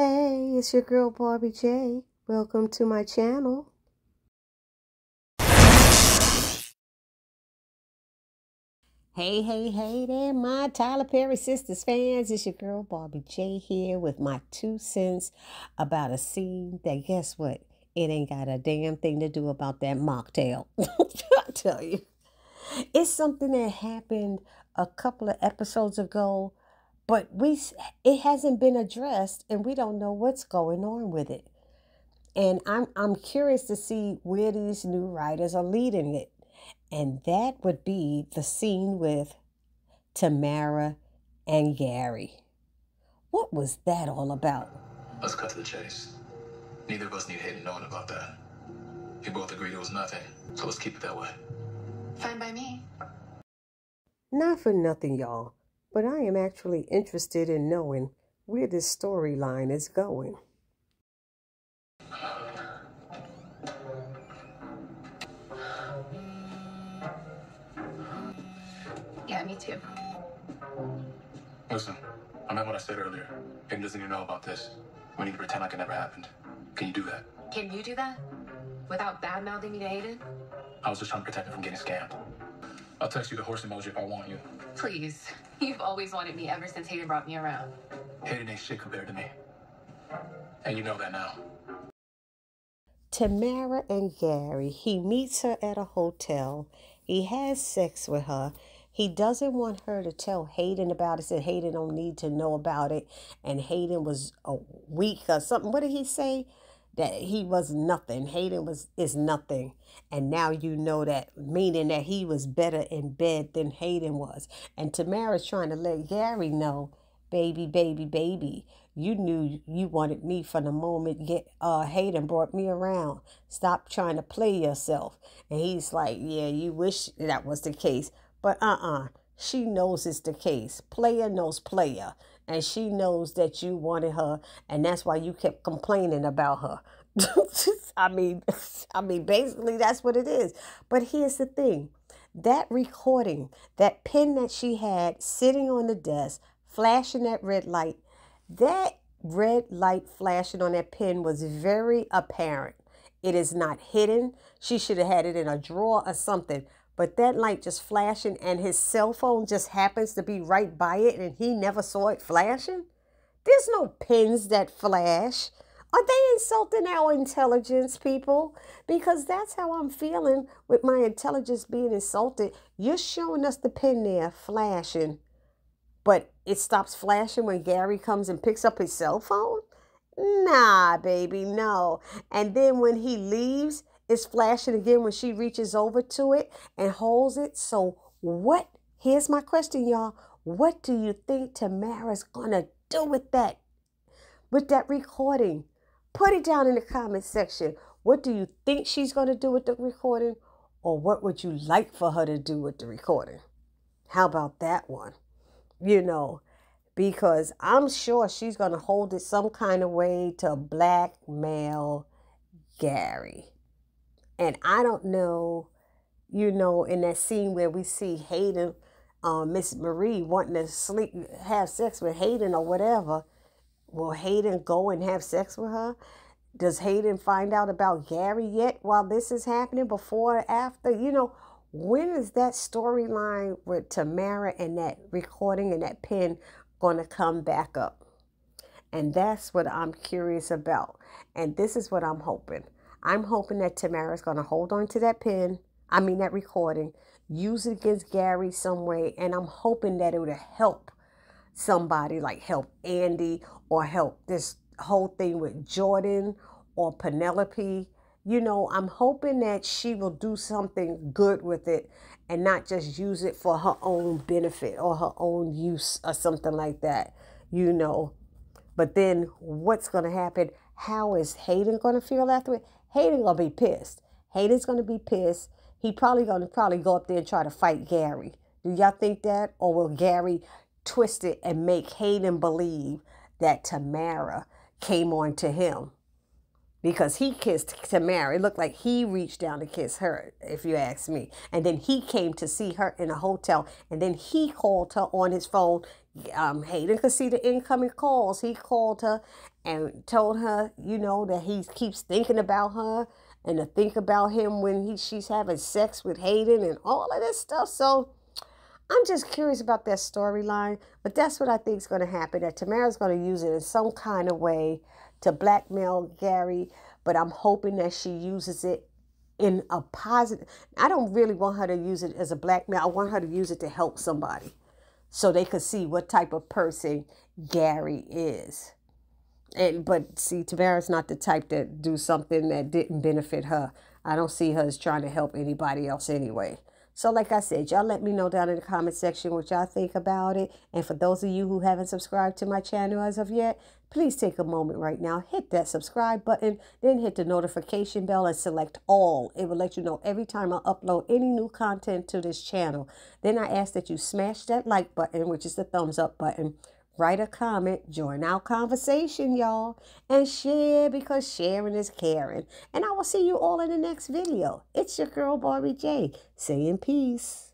Hey, it's your girl Barbi J. Welcome to my channel. Hey, hey, hey there, my Tyler Perry Sistas fans. It's your girl Barbi J here with my two cents about a scene that, guess what? It ain't got a damn thing to do about that mocktail. I tell you. It's something that happened a couple of episodes ago, but we it hasn't been addressed and we don't know what's going on with it. And I'm I'm curious to see where these new writers are leading it. And that would be the scene with Tamara and Gary. What was that all about? Let's cut to the chase. Neither of us need Hayden knowing about that. We both agreed it was nothing, so let's keep it that way. Fine by me. Not for nothing, y'all, but I am actually interested in knowing where this storyline is going. Yeah, me too. Listen, I meant what I said earlier. Hayden doesn't even know about this. We need to pretend like it never happened. Can you do that? Can you do that? Without bad mouthing me to Hayden? I was just trying to protect him from getting scammed. I'll text you the horse emoji if I want you. Please. You've always wanted me ever since Hayden brought me around. Hayden ain't shit compared to me. And you know that now. Tamara and Gary, he meets her at a hotel. He has sex with her. He doesn't want her to tell Hayden about it. Said Hayden don't need to know about it. And Hayden was a week or something. What did he say? That he was nothing. Hayden was is nothing. And now you know that, meaning that he was better in bed than Hayden was. And Tamara's trying to let Gary know, baby, baby, baby, you knew you wanted me from the moment get uh Hayden brought me around. Stop trying to play yourself. And he's like, Yeah, you wish that was the case. But uh-uh. She knows it's the case. Player knows player. And she knows that you wanted her, and that's why you kept complaining about her. I mean, I mean, basically that's what it is. But here's the thing. That recording, that pen that she had sitting on the desk, flashing that red light, that red light flashing on that pen was very apparent. It is not hidden. She should have had it in a drawer or something. But that light just flashing and his cell phone just happens to be right by it and he never saw it flashing? There's no pins that flash. Are they insulting our intelligence, people? Because that's how I'm feeling with my intelligence being insulted. You're showing us the pin there flashing, but it stops flashing when Gary comes and picks up his cell phone? Nah, baby, no. And then when he leaves, it's flashing again when she reaches over to it and holds it. So, what? Here's my question, y'all. What do you think Tamara's gonna do with that? With that recording? Put it down in the comment section. What do you think she's gonna do with the recording? Or what would you like for her to do with the recording? How about that one? You know, because I'm sure she's going to hold it some kind of way to blackmail Gary. And I don't know, you know, in that scene where we see Hayden, um, Miss Marie wanting to sleep, have sex with Hayden or whatever. Will Hayden go and have sex with her? Does Hayden find out about Gary yet while this is happening, before or after? You know, when is that storyline with Tamara and that recording and that pen going to come back up? And that's what I'm curious about. And this is what I'm hoping. I'm hoping that Tamara's going to hold on to that pen, I mean, that recording, use it against Gary some way, and I'm hoping that it would help somebody, like help Andi or help this whole thing with Jordan or Penelope. You know, I'm hoping that she will do something good with it and not just use it for her own benefit or her own use or something like that, you know. But then what's going to happen? How is Hayden going to feel after it? Hayden to be pissed. Hayden's to be pissed. He probably to probably go up there and try to fight Gary. Do y'all think that? Or will Gary twist it and make Hayden believe that Tamara came on to him? because he kissed Tamara. It looked like he reached down to kiss her, if you ask me. And then he came to see her in a hotel, and then he called her on his phone um, Hayden could see the incoming calls. He called her and told her, you know, that he keeps thinking about her and to think about him when he she's having sex with Hayden and all of this stuff. So I'm just curious about that storyline, but that's what I think is going to happen. That Tamara's going to use it in some kind of way to blackmail Gary, but I'm hoping that she uses it in a positive. I don't really want her to use it as a blackmail. I want her to use it to help somebody so they could see what type of person Gary is. And but see, Tamara's not the type that do something that didn't benefit her. I don't see her as trying to help anybody else anyway. So, like I said, y'all let me know down in the comment section what y'all think about it. And for those of you who haven't subscribed to my channel as of yet, please take a moment right now, hit that subscribe button, then hit the notification bell and select all. It will let you know every time I upload any new content to this channel. Then I ask that you smash that like button, which is the thumbs up button write a comment, join our conversation, y'all, and share because sharing is caring. And I will see you all in the next video. It's your girl, Barbi J, saying peace.